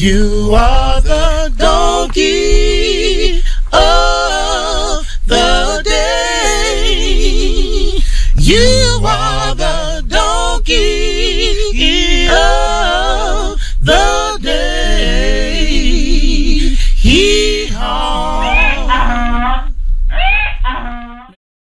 You are the donkey of the day. You are.